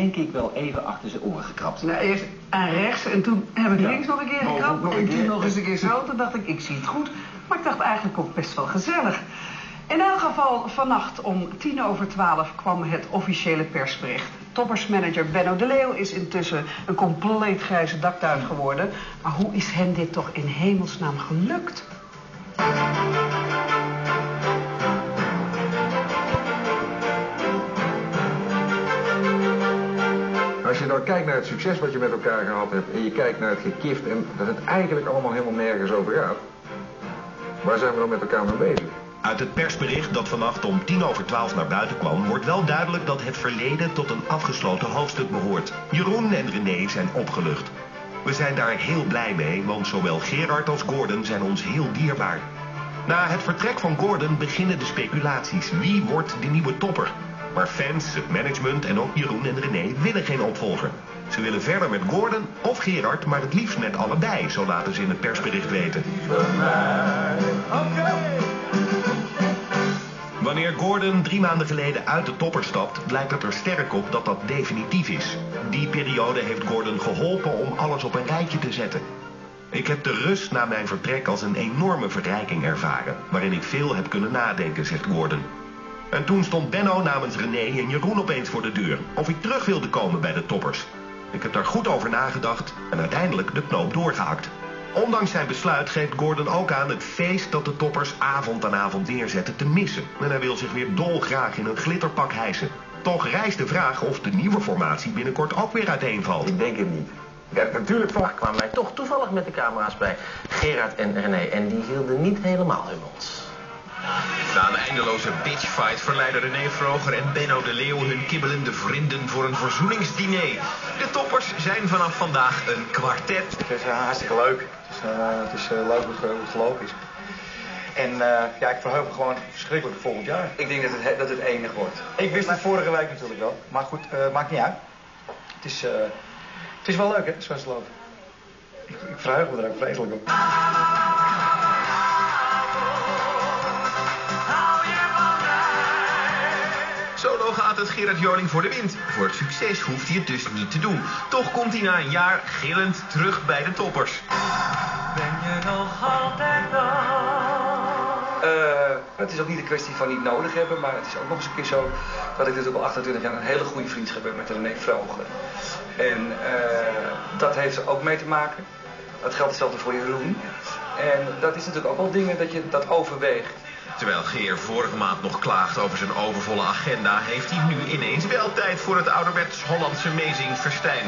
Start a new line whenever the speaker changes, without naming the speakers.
denk ik wel even achter zijn oren gekrapt.
Nou, eerst aan rechts en toen heb ik
Ja.
links nog een keer
Nog-
gekrapt.
nog een
en toen nog eens een keer zo. Toen dacht ik, ik zie het goed. Maar ik dacht eigenlijk ook best wel gezellig. In elk geval, vannacht om tien over twaalf kwam het officiële persbericht. Toppersmanager Benno de Leeuw is intussen een compleet grijze dakduif geworden. Maar hoe is hem dit toch in hemelsnaam gelukt?
Dan kijkt naar het succes wat je met elkaar gehad hebt en je kijkt naar het gekift en dat het eigenlijk allemaal helemaal nergens over gaat. Waar zijn we dan met elkaar mee bezig?
Uit het persbericht dat vannacht om tien over twaalf naar buiten kwam... wordt wel duidelijk dat het verleden tot een afgesloten hoofdstuk behoort. Jeroen en René zijn opgelucht. We zijn daar heel blij mee, want zowel Gerard als Gordon zijn ons heel dierbaar. Na het vertrek van Gordon beginnen de speculaties. Wie wordt de nieuwe topper? Maar fans, het management en ook Jeroen en René willen geen opvolger. Ze willen verder met Gordon of Gerard, maar het liefst met allebei, zo laten ze in het persbericht weten. Wanneer Gordon drie maanden geleden uit de topper stapt, lijkt het er sterk op dat dat definitief is. Die periode heeft Gordon geholpen om alles op een rijtje te zetten. Ik heb de rust na mijn vertrek als een enorme verrijking ervaren, waarin ik veel heb kunnen nadenken, zegt Gordon. En toen stond Benno namens René en Jeroen opeens voor de deur, of ik terug wilde komen bij de toppers. Ik heb daar goed over nagedacht en uiteindelijk de knoop doorgehakt. Ondanks zijn besluit geeft Gordon ook aan het feest dat de toppers avond aan avond neerzetten te missen. En hij wil zich weer dolgraag in een glitterpak hijsen. Toch rijst de vraag of de nieuwe formatie binnenkort ook weer uiteenvalt.
Ik denk het niet.
Natuurlijk
kwamen wij toch toevallig met de camera's bij Gerard en René. En die hielden niet helemaal hun.
Na een eindeloze bitchfight verleiden René Vroger en Benno de Leeuw hun kibbelende vrienden voor een verzoeningsdiner. De toppers zijn vanaf vandaag een kwartet.
Het is eh, hartstikke leuk. Het is, eh, het is eh, leuk hoe het, gelopen is. En eh, ja, ik verheug me gewoon verschrikkelijk volgend jaar.
Ik denk dat het, dat het enig wordt.
Ik wist het vorige week natuurlijk wel. Maar goed, eh, maakt niet uit. Het is, eh, het is wel leuk, hè, zoals het loopt. Ik, ik verheug me er ook vreselijk op.
het Gerard Joling voor de wind. Voor het succes hoeft hij het dus niet te doen. Toch komt hij na een jaar gillend terug bij de toppers.
Eh, het is ook niet een kwestie van niet nodig hebben, maar het is ook nog eens een keer zo dat ik natuurlijk al 28 jaar een hele goede vriendschap heb met René Vroger. En eh, dat heeft er ook mee te maken. Dat geldt hetzelfde voor Jeroen. En dat is natuurlijk ook wel dingen dat je dat overweegt.
Terwijl Geer vorige maand nog klaagde over zijn overvolle agenda... heeft hij nu ineens wel tijd voor het ouderwets Hollandse mezing Verstijn.